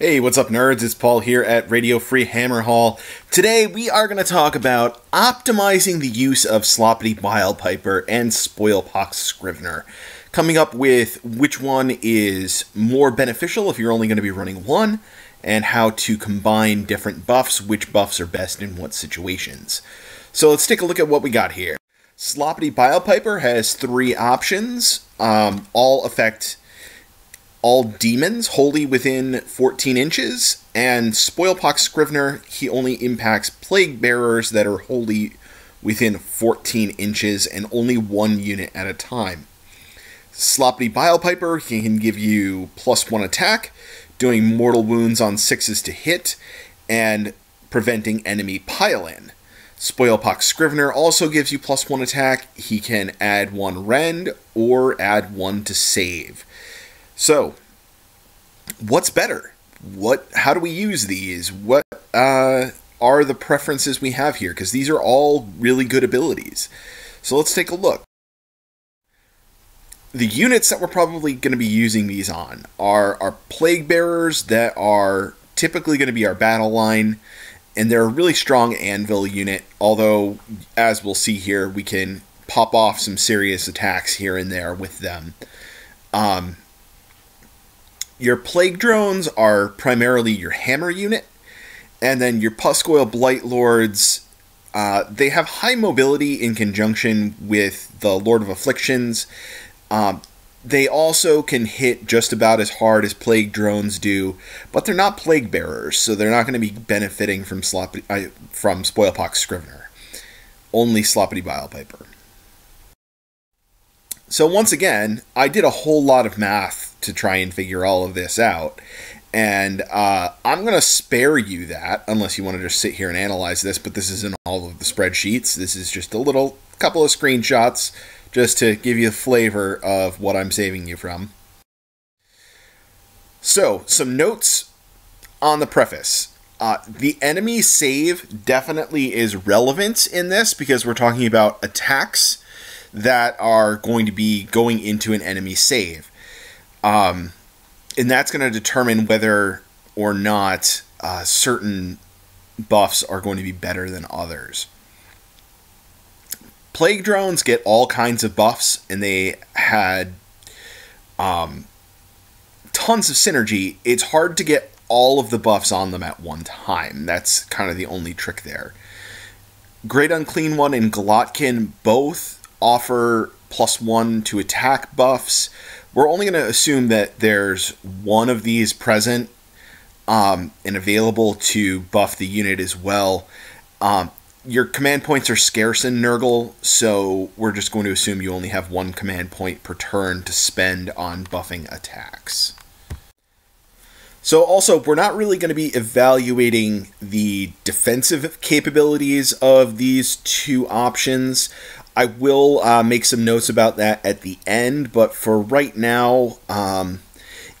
Hey, what's up, nerds? It's Paul here at Radio Free Hammerhal. Today, we are going to talk about optimizing the use of Sloppity Bilepiper and Spoilpox Scrivener. Coming up with which one is more beneficial if you're only going to be running one, and how to combine different buffs, which buffs are best in what situations. So let's take a look at what we got here. Sloppity Bilepiper has three options, um, all affect all demons wholly within 14 inches, and Spoilpox Scrivener, he only impacts plague bearers that are wholly within 14 inches and only one unit at a time. Sloppity Bilepiper, he can give you plus one attack, doing mortal wounds on sixes to hit, and preventing enemy pile in. Spoilpox Scrivener also gives you plus one attack. He can add one rend or add one to save. So, what's better? What? How do we use these? What uh, are the preferences we have here? Because these are all really good abilities. So let's take a look. The units that we're probably going to be using these on are our plague bearers that are typically going to be our battle line, and they're a really strong anvil unit. Although, as we'll see here, we can pop off some serious attacks here and there with them. Um, your plague drones are primarily your hammer unit, and then your Pusgoyle Blight Lords. Uh, they have high mobility in conjunction with the Lord of Afflictions. Um, they also can hit just about as hard as plague drones do, but they're not plague bearers, so they're not going to be benefiting from sloppy uh, from Spoilpox Scrivener. Only Sloppity Bilepiper. So once again, I did a whole lot of math to try and figure all of this out. And uh, I'm going to spare you that unless you want to just sit here and analyze this. But this isn't all of the spreadsheets. This is just a little couple of screenshots just to give you a flavor of what I'm saving you from. So, some notes on the preface. Uh, the enemy save definitely is relevant in this because we're talking about attacks that are going to be going into an enemy save. Um, and that's going to determine whether or not uh, certain buffs are going to be better than others. Plague drones get all kinds of buffs, and they had um, tons of synergy. It's hard to get all of the buffs on them at one time. That's kind of the only trick there. Great Unclean One and Glotkin both offer plus one to attack buffs. We're only going to assume that there's one of these present um, and available to buff the unit as well. Um, your command points are scarce in Nurgle, so we're just going to assume you only have one command point per turn to spend on buffing attacks. So also, we're not really going to be evaluating the defensive capabilities of these two options. I will uh, make some notes about that at the end, but for right now, um,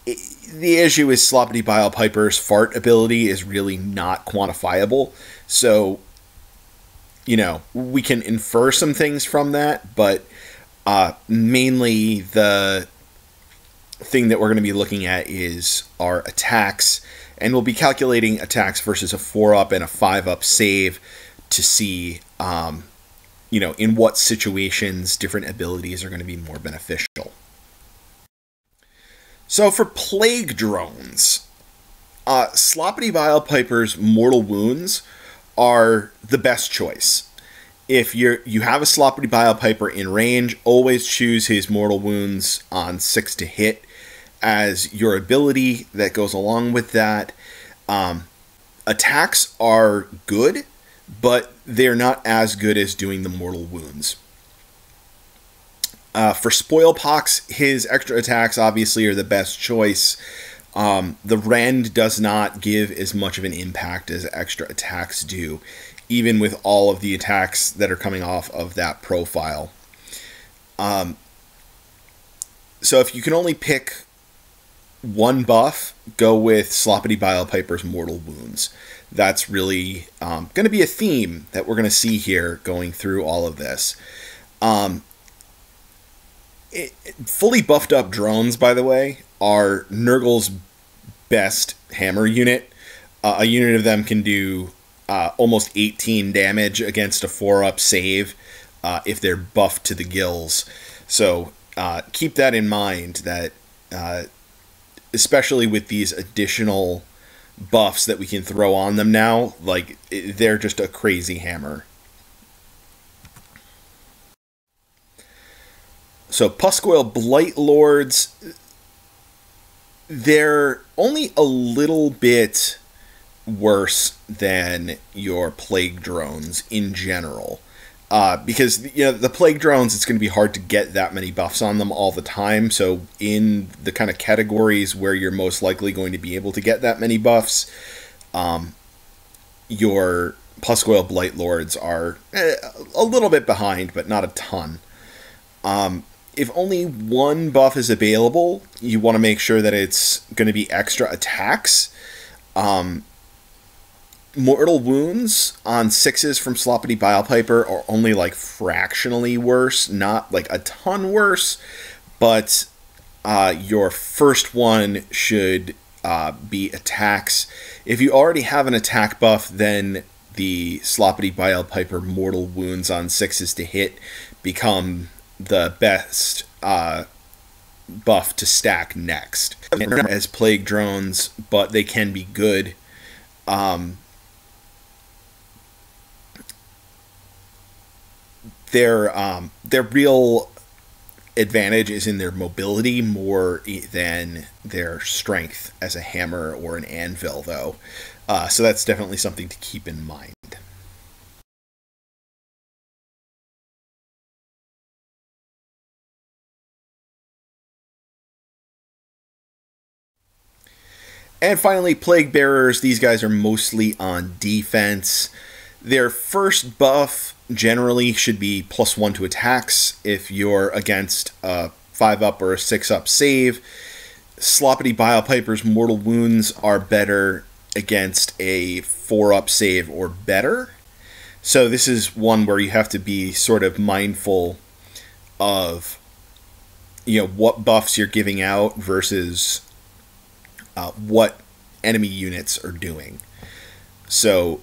it, the issue is Sloppity Bilepiper's fart ability is really not quantifiable. So, you know, we can infer some things from that, but uh, mainly the thing that we're going to be looking at is our attacks, and we'll be calculating attacks versus a 4 up and a 5 up save to see um, you know, in what situations different abilities are going to be more beneficial. So for plague drones, uh, Sloppity Bilepiper's mortal wounds are the best choice. If you're you have a Sloppity Bilepiper in range, always choose his mortal wounds on six to hit as your ability that goes along with that. Um, attacks are good but they're not as good as doing the mortal wounds. Uh, for Spoilpox, his extra attacks obviously are the best choice. Um, the Rend does not give as much of an impact as extra attacks do, even with all of the attacks that are coming off of that profile. Um, so if you can only pick one buff, go with Sloppity Bilepiper's Mortal Wounds that's really um, going to be a theme that we're going to see here going through all of this. Um, it, fully buffed up drones, by the way, are Nurgle's best hammer unit. Uh, a unit of them can do uh, almost 18 damage against a 4 up save uh, if they're buffed to the gills. So uh, keep that in mind that, uh, especially with these additional buffs that we can throw on them now, like they're just a crazy hammer. So Pusgoyle Blight Lords, they're only a little bit worse than your plague drones in general. Uh, because you know the plague drones, it's going to be hard to get that many buffs on them all the time. So in the kind of categories where you're most likely going to be able to get that many buffs, um, your Pusgoyle Blight Lords are eh, a little bit behind, but not a ton. Um, if only one buff is available, you want to make sure that it's going to be extra attacks. Um, mortal wounds on sixes from Sloppity Bilepiper are only like fractionally worse, not like a ton worse, but uh, your first one should uh, be attacks. If you already have an attack buff, then the Sloppity Bilepiper mortal wounds on sixes to hit become the best uh, buff to stack next as plague drones, but they can be good. Um, their um, their real advantage is in their mobility more than their strength as a hammer or an anvil, though. Uh, so that's definitely something to keep in mind. And finally, Plague Bearers. These guys are mostly on defense. Their first buff generally should be plus one to attacks if you're against a five up or a six up save. Sloppity Bilepiper's mortal wounds are better against a four up save or better. So this is one where you have to be sort of mindful of you know what buffs you're giving out versus uh, what enemy units are doing. So,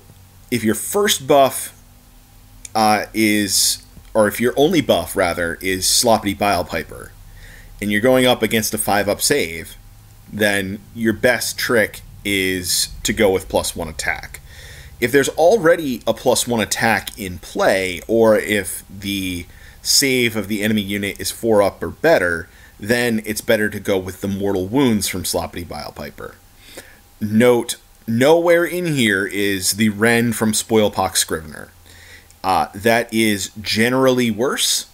if your first buff uh, is, or if your only buff rather is Sloppy Bile Piper, and you're going up against a five up save, then your best trick is to go with plus one attack. If there's already a plus one attack in play, or if the save of the enemy unit is four up or better, then it's better to go with the mortal wounds from Sloppy Bile Piper. Note, nowhere in here is the Rend from Spoilpox Scrivener. Uh, that is generally worse.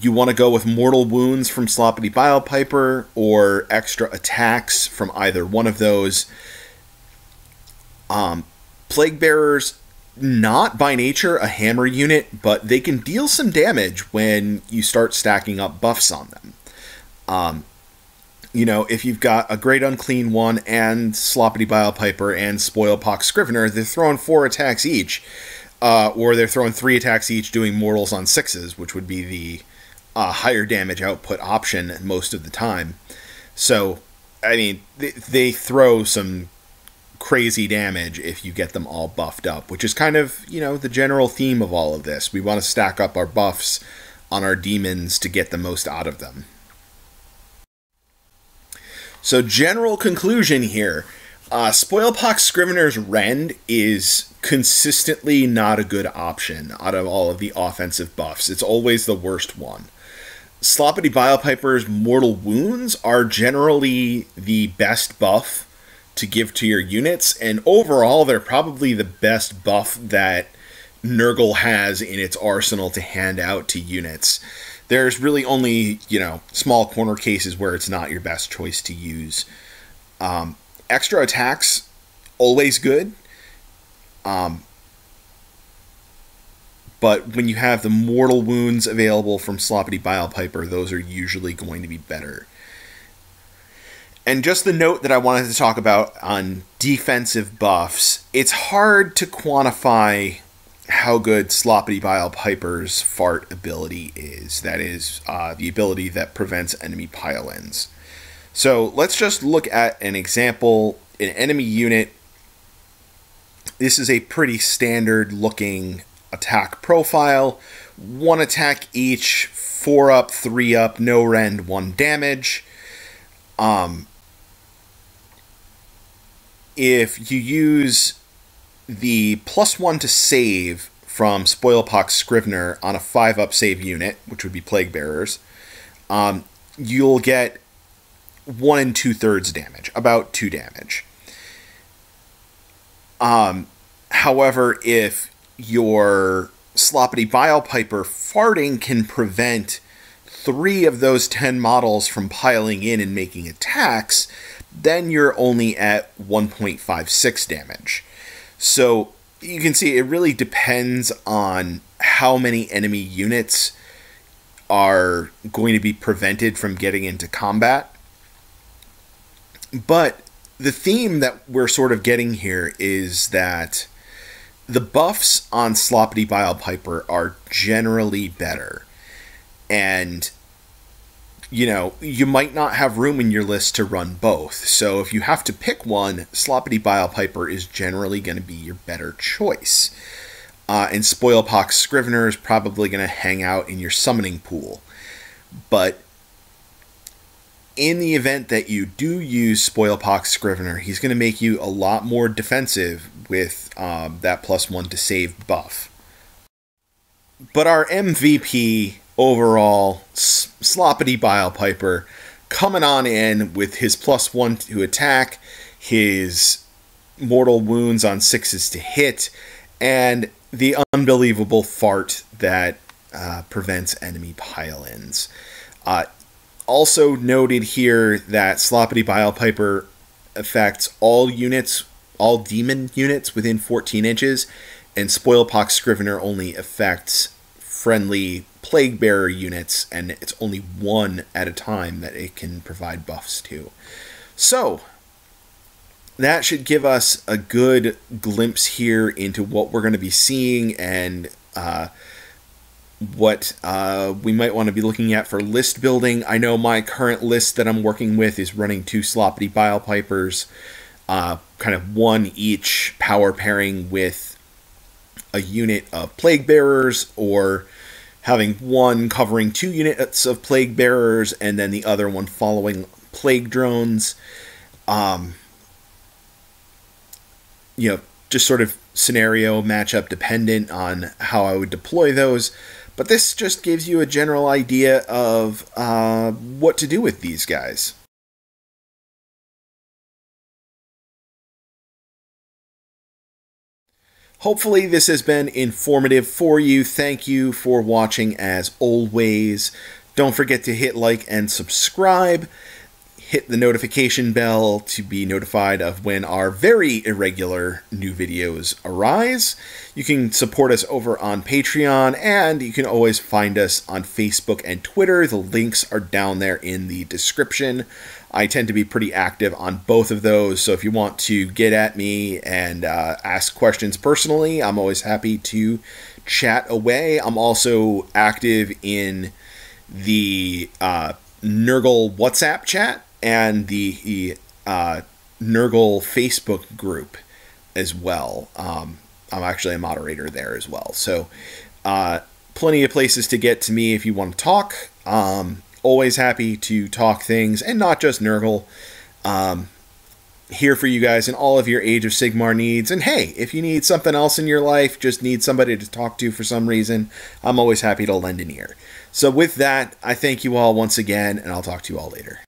You want to go with mortal wounds from Sloppity Bilepiper or extra attacks from either one of those. Um, Plague Bearers not by nature a hammer unit, but they can deal some damage when you start stacking up buffs on them. Um, you know, if you've got a Great Unclean One and Sloppity Bilepiper and Spoilpox Scrivener, they're throwing four attacks each. Uh, or they're throwing three attacks each doing mortals on sixes, which would be the uh, higher damage output option most of the time. So, I mean, they, they throw some crazy damage if you get them all buffed up, which is kind of, you know, the general theme of all of this. We want to stack up our buffs on our demons to get the most out of them. So, general conclusion here uh, Spoilpox Scrivener's Rend is consistently not a good option out of all of the offensive buffs. It's always the worst one. Sloppity Bilepiper's Mortal Wounds are generally the best buff to give to your units, and overall, they're probably the best buff that Nurgle has in its arsenal to hand out to units. There's really only, you know, small corner cases where it's not your best choice to use. Um, extra attacks, always good. Um, but when you have the mortal wounds available from Sloppity Bilepiper, those are usually going to be better. And just the note that I wanted to talk about on defensive buffs, it's hard to quantify how good Sloppity Bilepiper's fart ability is. That is, uh, the ability that prevents enemy pile ins. So let's just look at an example an enemy unit. This is a pretty standard looking attack profile. One attack each, four up, three up, no rend, one damage. Um, if you use the plus one to save from Spoilpox Scrivener on a five up save unit, which would be Plague Bearers, um, you'll get one and two thirds damage, about two damage. Um, however, if your Sloppity Bile Piper farting can prevent three of those 10 models from piling in and making attacks, then you're only at 1.56 damage. So you can see it really depends on how many enemy units are going to be prevented from getting into combat. But the theme that we're sort of getting here is that the buffs on Sloppity Bile Piper are generally better. And you know, you might not have room in your list to run both. So if you have to pick one, Sloppity Bile Piper is generally going to be your better choice. Uh, and Spoilpox Scrivener is probably going to hang out in your summoning pool. But in the event that you do use Spoilpox Scrivener, he's going to make you a lot more defensive with um, that plus one to save buff. But our MVP overall, Sloppity Bile Piper coming on in with his plus one to attack, his mortal wounds on sixes to hit, and the unbelievable fart that uh, prevents enemy pile ins. Uh, also noted here that Sloppity Bile Piper affects all units, all demon units within 14 inches, and Spoilpox Scrivener only affects friendly plague bearer units, and it's only one at a time that it can provide buffs to. So, that should give us a good glimpse here into what we're going to be seeing and uh, what uh, we might want to be looking at for list building. I know my current list that I'm working with is running two Sloppity Bile Pipers, uh, kind of one each power pairing with a unit of Plague Bearers or having one covering two units of plague bearers and then the other one following plague drones. Um, you know, just sort of scenario matchup dependent on how I would deploy those. But this just gives you a general idea of uh, what to do with these guys. Hopefully, this has been informative for you. Thank you for watching as always. Don't forget to hit like and subscribe. Hit the notification bell to be notified of when our very irregular new videos arise. You can support us over on Patreon, and you can always find us on Facebook and Twitter. The links are down there in the description. I tend to be pretty active on both of those. So if you want to get at me and uh, ask questions personally, I'm always happy to chat away. I'm also active in the uh, Nurgle WhatsApp chat and the uh, Nurgle Facebook group as well. Um, I'm actually a moderator there as well. So, uh, plenty of places to get to me if you want to talk. Um, always happy to talk things and not just Nurgle. Um, here for you guys in all of your Age of Sigmar needs. And hey, if you need something else in your life, just need somebody to talk to for some reason, I'm always happy to lend an ear. So, with that, I thank you all once again, and I'll talk to you all later.